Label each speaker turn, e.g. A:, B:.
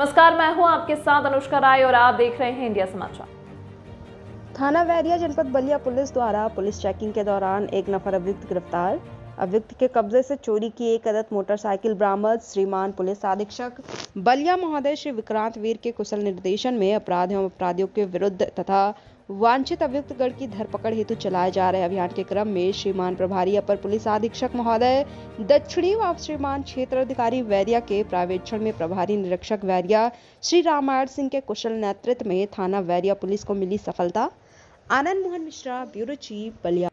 A: नमस्कार, मैं हूँ आपके साथ अनुष्का राय और आप देख रहे हैं इंडिया समाचार।
B: थाना वैरिया जनपद बलिया पुलिस द्वारा पुलिस चेकिंग के दौरान एक नफर अभियुक्त गिरफ़्तार अभियुक्त के कब्जे से चोरी की एक अदत मोटरसाइकिल बरामद। श्रीमान पुलिस अधीक्षक बलिया महोदय श्री विक्रांत वीर के कुशल निर्देशन में अपराध एवं अपराधियों के विरुद्ध तथा वांछित अभियुक्तगढ़ की धरपकड़ हेतु चलाए जा रहे अभियान के क्रम में श्रीमान प्रभारी अपर पुलिस अधीक्षक महोदय, दक्षिणी व श्रीमान क्षेत्र अधिकारी वैरिया के प्रावेक्षण में प्रभारी निरीक्षक वैरिया, श्री रामायण सिंह के कुशल नेतृत्व में थाना वैरिया पुलिस को मिली सफलता। Anand Mohan Mishra, bureau chief, Ballia.